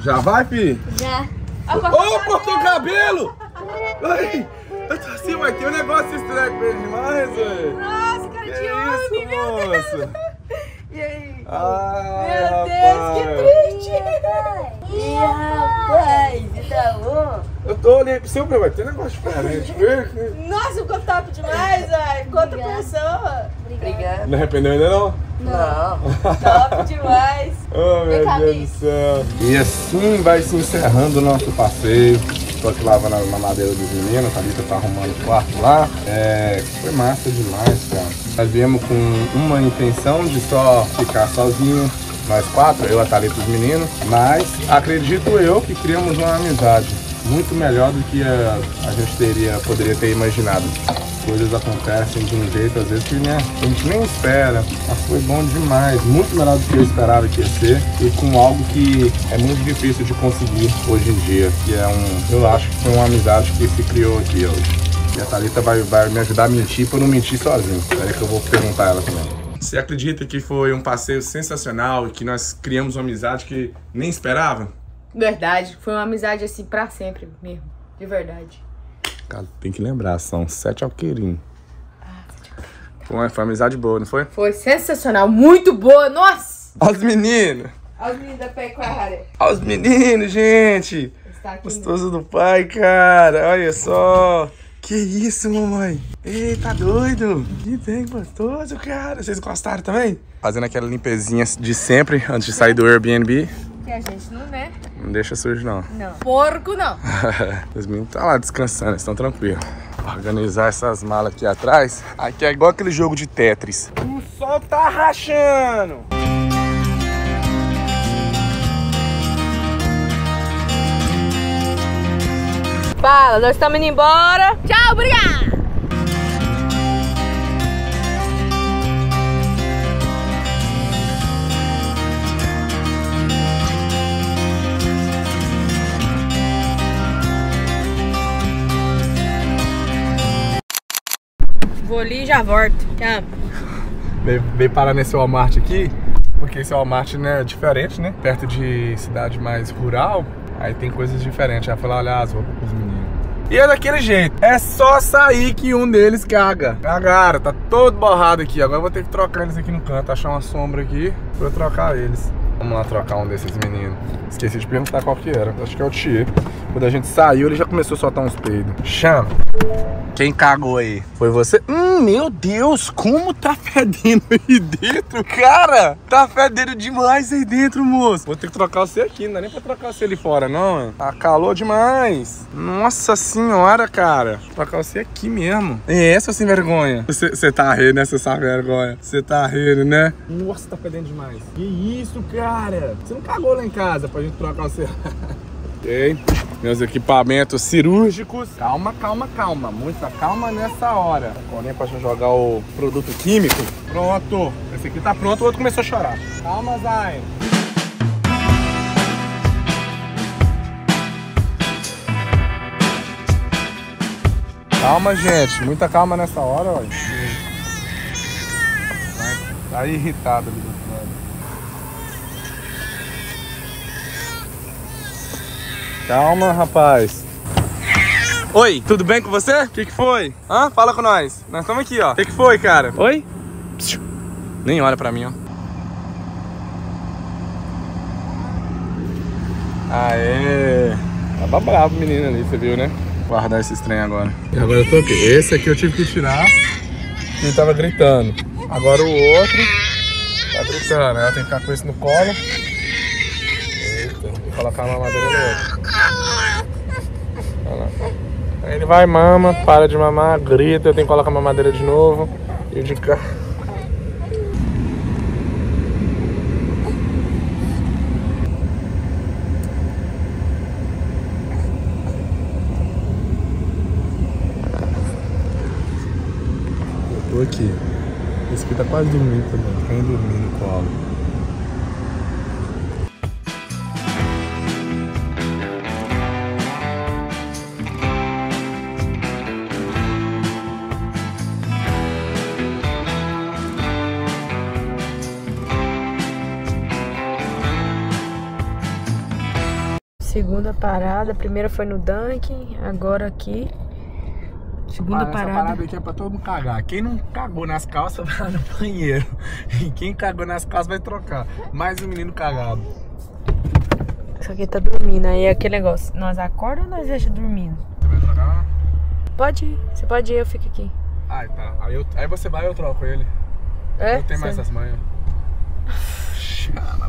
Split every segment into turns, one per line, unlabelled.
Já vai, fi?
Já.
Ô, oh, cortou o cabelo! Ai, eu tô assim, mas tem um negócio estranho ele demais, velho.
Nossa, cara
Que
de homem, meu Deus. E aí?
Ai,
Meu
rapaz.
Deus, que triste. Ih, rapaz, tá bom?
Eu tô olhando pro seu, vai ter um negócio diferente.
Nossa, ficou top demais, ai. Conta pra pessoa. Obrigada.
Não arrependeu ainda não?
Não, top demais.
Oh, meu
Vem
Deus do céu. E assim vai se encerrando o nosso passeio. Tô aqui lavando a mamadeira dos meninos, a Thalita tá arrumando o quarto lá. É, foi massa demais, cara. Nós viemos com uma intenção de só ficar sozinho, nós quatro, eu, a Thalita e os meninos. Mas acredito eu que criamos uma amizade muito melhor do que a, a gente teria, poderia ter imaginado coisas acontecem de um jeito, às vezes, que né, a gente nem espera. Mas foi bom demais, muito melhor do que eu esperava que ia ser. E com algo que é muito difícil de conseguir hoje em dia. Que é um. Eu acho que foi uma amizade que se criou aqui hoje. E a Thalita vai, vai me ajudar a mentir pra eu não mentir sozinho. Peraí que eu vou perguntar ela também. Você acredita que foi um passeio sensacional e que nós criamos uma amizade que nem esperava?
Verdade, foi uma amizade assim pra sempre mesmo. De verdade.
Cara, tem que lembrar, são sete alqueirinhos. Foi, foi uma amizade boa, não foi?
Foi sensacional, muito boa, nossa!
Olha os meninos!
Olha os meninos da pecuária.
Olha os meninos, gente! Gostoso do pai, cara! Olha só! Que isso, mamãe? Ei, tá doido? Que bem gostoso, cara! Vocês gostaram também? Fazendo aquela limpezinha de sempre antes de sair do Airbnb.
Que a gente não, né?
Não deixa sujo, não.
Não. Porco não.
Os meninos estão lá descansando, estão tranquilos. Organizar essas malas aqui atrás. Aqui é igual aquele jogo de Tetris. O sol tá rachando!
Fala, nós estamos indo embora. Tchau, obrigada! Vou ali e já volto.
Veio parar nesse Walmart aqui, porque esse Walmart né, é diferente, né? Perto de cidade mais rural, aí tem coisas diferentes. Aí foi lá olhar as roupas pros meninos. E é daquele jeito, é só sair que um deles caga. Cagaram, tá todo borrado aqui. Agora eu vou ter que trocar eles aqui no canto, achar uma sombra aqui pra eu trocar eles. Vamos lá trocar um desses meninos. Esqueci de perguntar qual que era. Acho que é o Thier. Quando a gente saiu, ele já começou a soltar uns peidos. Chama. Quem cagou aí? Foi você? Hum, meu Deus, como tá fedendo aí dentro? Cara, tá fedendo demais aí dentro, moço. Vou ter que trocar você aqui, não dá nem pra trocar você ali fora, não. Tá calor demais. Nossa senhora, cara. Vou trocar você aqui mesmo. É essa sem vergonha. Você tá rindo, né, seu sem vergonha? Você tá rindo, né? Nossa, tá fedendo demais. Que isso, cara? Você não cagou lá em casa pra gente trocar você. Ok, meus equipamentos cirúrgicos. Calma, calma, calma. Muita calma nessa hora. Sacolinha pra jogar o produto químico. Pronto. Esse aqui tá pronto, o outro começou a chorar. Calma, Zayn. Calma, gente. Muita calma nessa hora, olha. Tá irritado ali do lado. Calma, rapaz. Oi, tudo bem com você? O que, que foi? Hã? Fala com nós. Nós estamos aqui, ó. O que, que foi, cara? Oi? Psiu. Nem olha pra mim, ó. Aê! Tava bravo o menino ali, você viu, né? Guardar esse trem agora. E agora eu tô aqui. Esse aqui eu tive que tirar. Ele tava gritando. Agora o outro tá gritando. Ela tem que ficar com esse no colo. Colocar a mamadeira no outro. Aí ele vai, mama, para de mamar, grita, eu tenho que colocar a mamadeira de novo. E de cá. Eu tô aqui. Esse aqui tá quase dormindo também. Quem dormir no colo.
Segunda parada. A primeira foi no Dunkin', agora aqui. Segunda
Ah, essa
parada.
parada aqui é pra todo mundo cagar. Quem não cagou nas calças vai no banheiro. E quem cagou nas calças vai trocar. Mais um menino cagado.
Isso aqui tá dormindo. Aí é aquele negócio. Nós acorda ou nós deixa dormindo?
Você vai trocar?
Pode ir. Você pode ir, eu fico aqui.
Ai, tá. Aí, eu- aí você vai e eu troco ele.
É?
eu tenho mais essas manhas. Chama.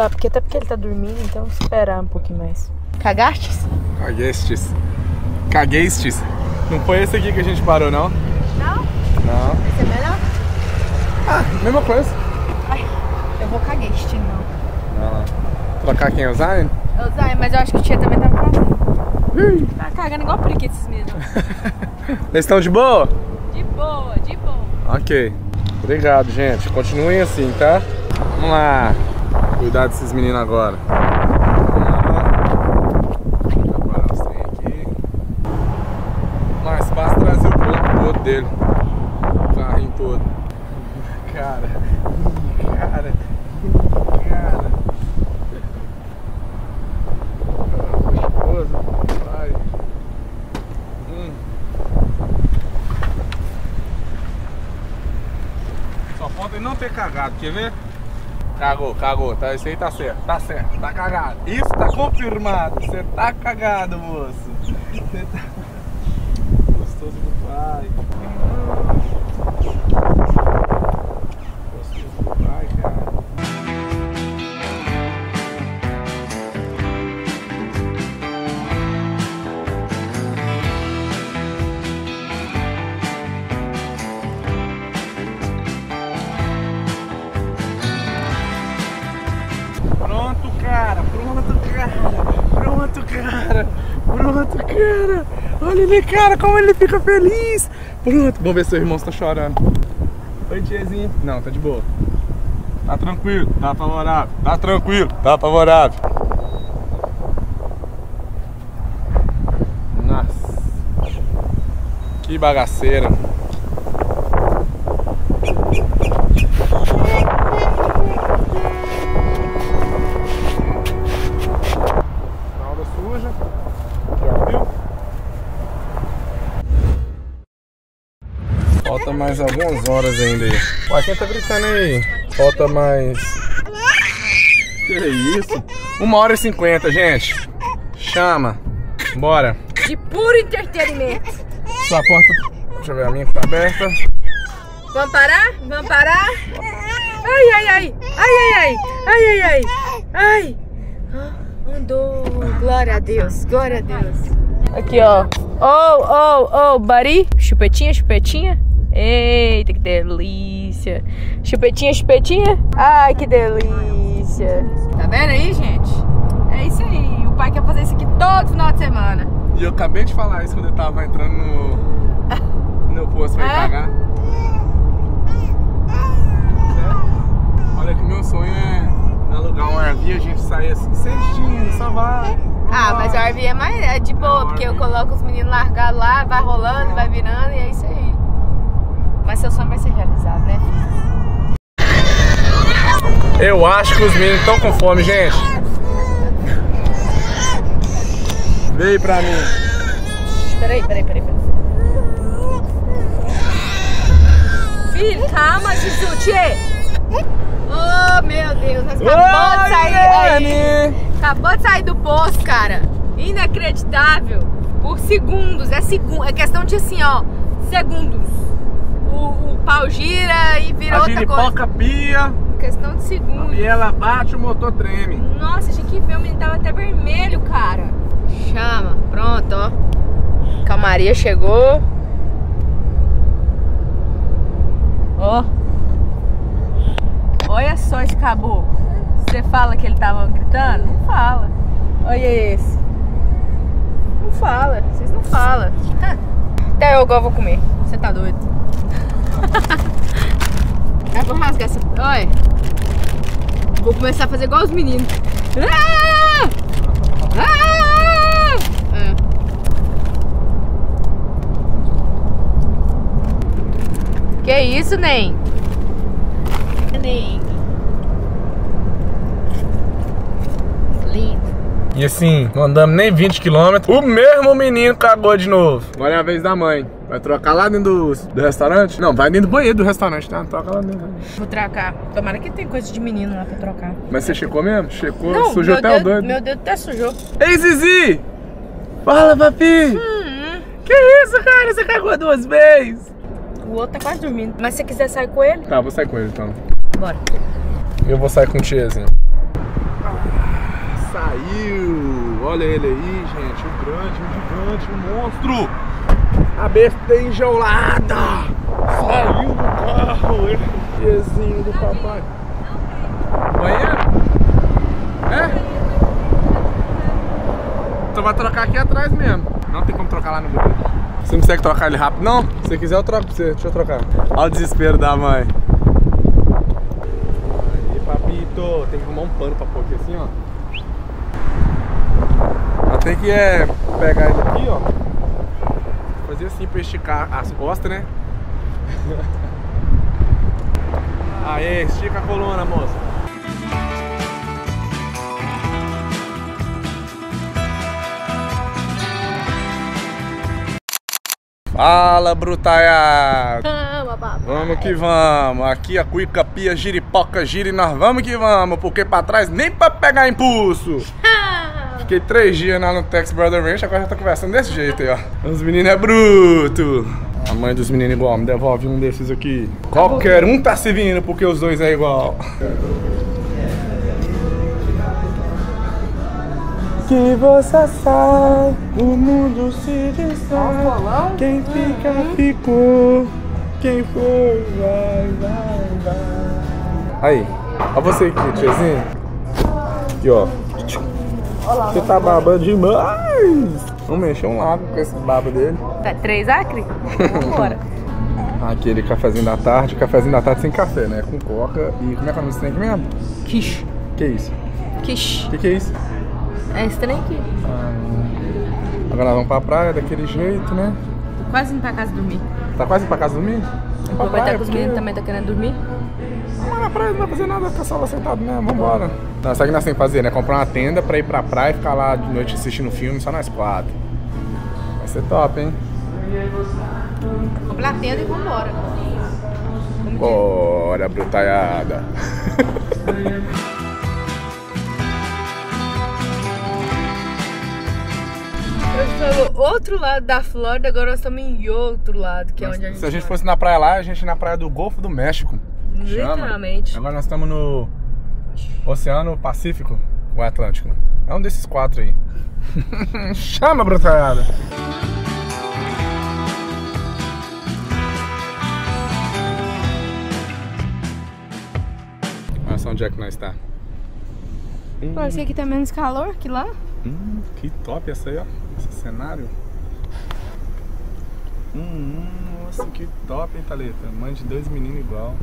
Tá, porque até porque ele tá dormindo, então esperar um pouquinho mais. Cagastes?
Caguestes. Caguestes. Não foi esse aqui que a gente parou, não?
Não?
Não.
Esse é melhor?
Ah, mesma coisa.
Eu vou cagueste, não.
Não. Trocar quem é o Zion?
Eu sei, mas eu acho que o tia também tava cagando. Tá cagando igual periquito esses meninos.
Eles estão de boa?
De boa, de boa.
Ok. Obrigado, gente. Continuem assim, tá? Vamos lá. Cuidar desses meninos agora. Mais fácil trazer o ponto todo dele. O carrinho todo. Cara. Cara. Cara. Esposa. Vai. Hum. Só falta ele não ter cagado, quer ver? Cagou, cagou, tá? Isso aí tá certo, tá certo, tá cagado. Isso tá confirmado, você tá cagado, moço. Você tá. Gostoso do pai. Ele, cara, como ele fica feliz. Pronto, vamos ver se o irmão está chorando. Oi, tiazinha. Não, tá de boa. Tá tranquilo, tá favorável, tá tranquilo, tá favorável. Nossa, que bagaceira. Falta mais algumas horas ainda aí. Ué, quem tá gritando aí? Falta mais. Que isso? Uma hora e cinquenta, gente. Chama. Bora.
De puro entretenimento.
Sua porta. Deixa eu ver a minha que tá aberta.
Vamos parar? Vamos parar? Ai, ai, ai. Ai, ai, ai. Ai, ai, ai. Ai. Ah, Andou. Glória a Deus. Glória a Deus. Aqui, ó. Oh, oh, oh, buddy. Chupetinha, chupetinha. Eita, que delícia. Chupetinha, chupetinha. Ai, que delícia. Tá vendo aí, gente? É isso aí. O pai quer fazer isso aqui todo final de semana.
E eu acabei de falar isso quando eu tava entrando no. No posto pra ir
É?
pagar. Certo? Olha que meu sonho é alugar um RV e a gente sair assim, cestinho, só vai.
Ah, mas a RV é mais é de boa,
Não,
porque eu coloco os meninos largados lá, vai rolando, vai virando e é isso aí. Mas seu sonho vai ser realizado, né?
Eu acho que os meninos estão com fome, gente. Veio pra mim.
Peraí, peraí, peraí, peraí. Filho, calma, tchê. Oh, meu Deus, nós acabou de sair aí. Acabou de sair do poço, cara. Inacreditável. Por segundos, é segundo, é questão de assim, ó, segundos. O, o pau gira e vira
A
outra coisa.
pia
Questão de segundos.
e ela bate, o motor treme.
Nossa, tinha que ver, o menino tava até vermelho, cara. Chama, pronto, ó. Calmaria chegou. Ó. Olha só esse caboclo. Você fala que ele tava gritando? Não fala. Olha esse. Não fala, vocês não falam. Até eu agora vou comer. Você tá doido? Eu vou rasgar essa. Olha. Vou começar a fazer igual os meninos. Ah! Ah! É. Que isso, Nem? Nem.
E assim, não andamos nem 20 km. O mesmo menino cagou de novo. Agora é a vez da mãe. Vai trocar lá dentro do, do restaurante? Não, vai dentro do banheiro do restaurante, tá? Troca lá dentro.
Vou trocar. Tomara que tem coisa de menino lá pra trocar.
Mas você checou mesmo? Checou,
Não,
sujou
meu
até o
dedo,
doido.
Meu dedo até sujou.
Ei, Zizi! Fala, papi!
Hum,
Que isso, cara? Você cagou duas vezes?
o outro tá quase dormindo. Mas se você quiser sair com ele,
Tá, vou sair com ele então.
bora.
Eu vou sair com o Tiezinho. Saiu! Olha ele aí, gente. O grande, o gigante, o monstro! A besta enjaulada! Saiu do carro! Ele, Tiezinho do papai. Banheiro? É? Então vai trocar aqui atrás mesmo. Não tem como trocar lá no banheiro. Você não consegue trocar ele rápido? Não? Se você quiser, eu troco pra você. Deixa eu trocar. Olha o desespero da mãe. Aí, papito, tem que arrumar um pano pra pôr aqui assim, ó. Tem que é, pegar ele aqui, ó. Fazer assim pra esticar as costas, né? Aê, estica a coluna, moça. Fala, brutaiado! Vamos que vamos. Aqui a cuica pia, giripoca, gira e nós vamos que vamos. Porque pra trás nem pra pegar impulso. Fiquei três dias lá no Tex Brother Ranch, agora já tô conversando desse jeito aí, ó. Os meninos é bruto. A mãe dos meninos igual, me devolve um desses aqui. Qualquer um tá se vindo porque os dois é igual. Que você sai, o mundo se distrai. Quem fica, ficou. Quem foi, vai, vai, vai. Aí, ó você aqui, tiazinho. Aqui, ó. Você tá babando demais. Vamos mexer um lago com esse baba dele.
Tá três acre? Vambora.
Aquele cafezinho da tarde, cafezinho da tarde sem café, né? Com coca e como é que é o nome desse trem aqui mesmo?
Quiche.
Que isso?
Quiche.
Que que é isso?
É esse trem aqui.
Agora nós vamos pra praia daquele jeito, né?
Tô quase indo pra casa dormir.
Tá quase pra casa dormir?
Aproveitar que os meninos também tá querendo dormir.
Praia não vai fazer nada, ficar só lá sentado mesmo, vambora. Não, sabe o que nós temos que fazer, né? Comprar uma tenda pra ir pra praia e ficar lá de noite assistindo filme só nós quatro. Vai ser top, hein?
Comprar a tenda e vambora.
Bora, brutaiada.
Outro lado da Flórida, agora nós estamos em outro lado, que é onde a gente
Se a gente fosse na praia lá, a gente ia na praia do Golfo do México. Chama.
Literalmente.
Agora nós estamos no Oceano Pacífico ou Atlântico. É um desses quatro aí. Chama, brutaiada. Olha só onde é que nós está.
Parece que aqui tá menos calor que lá.
Hum, que top essa aí, ó. Esse cenário. Hum, nossa, que top, hein, Thalita? Mãe de dois meninos igual.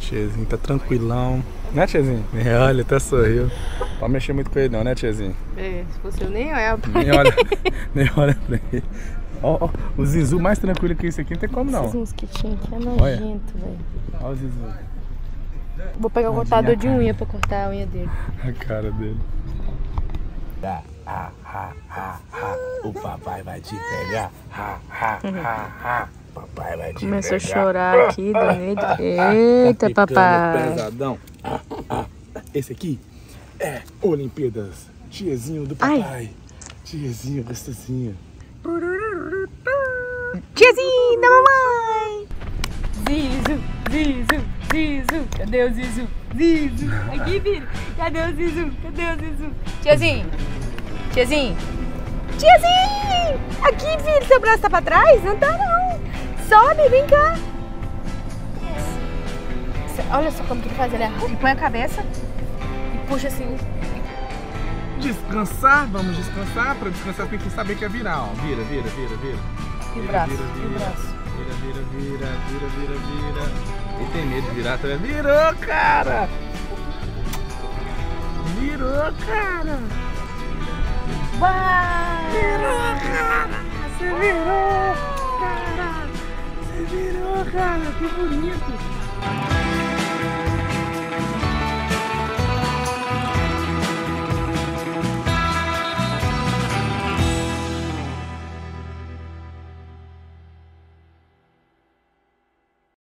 Tiezinho tá tranquilão. Né, Tiezinho? É, olha, até sorriu. Pode mexer muito com ele não, né, Tiezinho?
É, se fosse eu nem olhava pra
Nem olha, nem olha pra ele. Ó, ó, o Zizu mais tranquilo que esse aqui não tem como não.
Esses mosquitinhos aqui é
Olha.
nojento, velho.
Ó o Zizu.
Vou pegar o cortador de unha pra cortar a unha dele.
A cara dele.
O papai vai te pegar. Ha, ha, ha, ha. Papai vai te
Começou a
pegar.
chorar aqui, doido. Eita,
Ficando
papai.
Pesadão. Ah, ah. Esse aqui é Olimpíadas. Tiezinho do
Ai.
papai. Tiezinho gostosinho.
Tiazinho da mamãe! Zizu, Zizu, Zizu. Cadê o Zizu? Zizu. Aqui, filho. Cadê o Zizu? Cadê o Zizu? Tiazinho. Tiazinho. Tiazinho! Aqui, filho. Seu braço tá pra trás? Não tá, não. Sobe, vem cá. Olha só como que ele faz. Ele arruma- põe a cabeça e puxa assim.
Descansar, vamos descansar. Pra descansar tem que saber que é virar, ó. Vira, vira, vira, vira.
E o
Vira,
braço.
vira, vira.
braço.
Vira, vira, vira, vira, vira, vira. Ele tem medo de virar também. Virou, cara! Virou, cara!
Vai!
Virou, cara! Você virou, virou, cara! Que bonito!